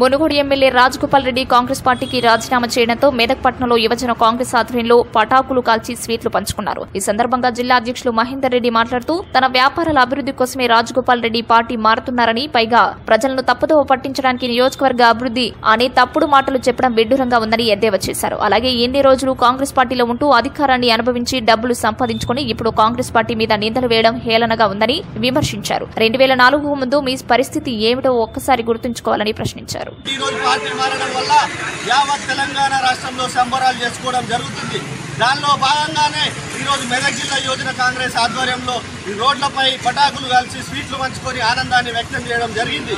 Munugode MLA Rajagopal Reddy Congress పార్టీకి రాజీనామా చేయడంతో మెదక్ పట్టణంలో యువజన కాంగ్రెస్ ఆధ్వర్యంలో పటాకులు కాల్చి స్వీట్లు పంచుకున్నారు. ఈ సందర్భంగా జిల్లా అధ్యక్షులు మహేందర్ రెడ్డి మాట్లాడుతూ తన వ్యాపారాల అభివృద్ధి కోసమే రాజగోపాల్ రెడ్డి పార్టీ మారుతున్నారని పైగా ప్రజలను తప్పుదోవ పట్టించడానికి నియోజకవర్గ అభివృద్ధి అనే తప్పుడు మాటలు చెప్పడం విడ్డూరంగా ఉందని ఎద్దేవా చేశారు. అలాగే ఎన్ని రోజులు కాంగ్రెస్ పార్టీలో ఉంటూ అధికారాన్ని అనుభవించి డబ్బులు సంపాదించుకుని ఇప్పుడు కాంగ్రెస్ పార్టీ మీద నిందలు వేయడం హేళనగా ఉందని విమర్శించారు. రెండు వేల నాలుగు ముందు మీ పరిస్థితి ఏమిటో ఒక్కసారి గుర్తుంచుకోవాలని ప్రశ్నించారు. ఈ రోజు పార్టీ మారడం వల్ల యావత్ తెలంగాణ రాష్ట్రంలో సంబరాలు చేసుకోవడం జరుగుతుంది. దానిలో భాగంగానే ఈరోజు మెదక్ జిల్లా యోజన కాంగ్రెస్ ఆధ్వర్యంలో ఈ రోడ్లపై పటాకులు కలిసి స్వీట్లు పంచుకొని ఆనందాన్ని వ్యక్తం చేయడం జరిగింది.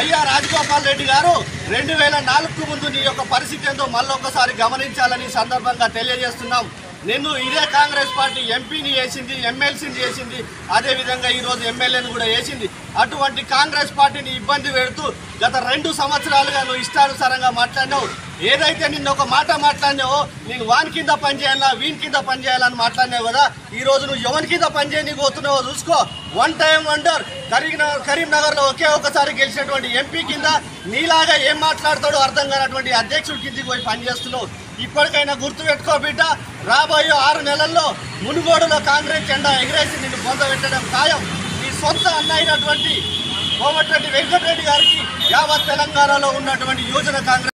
అయ్యా రాజగోపాల్ రెడ్డి గారు రెండు వేల నాలుగుకు ముందు నీ యొక్క పరిస్థితి ఏందో మళ్ళొకసారి గమనించాలని సందర్భంగా తెలియజేస్తున్నాం. నిన్ను ఇదే కాంగ్రెస్ పార్టీ ఎంపీని వేసింది ఎమ్మెల్సీని చేసింది. అదేవిధంగా ఈరోజు ఎమ్మెల్యేని కూడా వేసింది. అటువంటి కాంగ్రెస్ పార్టీని ఇబ్బంది పెడుతూ గత రెండు సంవత్సరాలుగా నువ్వు ఇష్టానుసారంగా మాట్లాడినావు. ఏదైతే నిన్న ఒక మాట మాట్లాడినావో నేను వాని కింద పనిచేయాలా వీని కింద పనిచేయాలని మాట్లాడినావు కదా ఈ రోజు నువ్వు ఎవరి కింద పనిచేయని పోతున్నావో చూసుకో. వన్ టైం వండర్ కరీంనగర్ కరీంనగర్లో ఒకే ఒకసారి గెలిచినటువంటి ఎంపీ కింద నీలాగా ఏం మాట్లాడతాడో అర్థం కానటువంటి అధ్యక్షుడి కిందికి పోయి పనిచేస్తున్నావు ఇప్పటికైనా గుర్తుపెట్టుకో బిడ్డ. రాబోయే ఆరు నెలల్లో మునుగోడులో కాంగ్రెస్ జెండా ఎగిరేసి నిన్ను పొందబెట్టడం ఖాయం. నీ సొంత అన్న అయినటువంటి కోమటిరెడ్డి వెంకటరెడ్డి గారికి యావత్ తెలంగాణలో ఉన్నటువంటి యోజన కాంగ్రెస్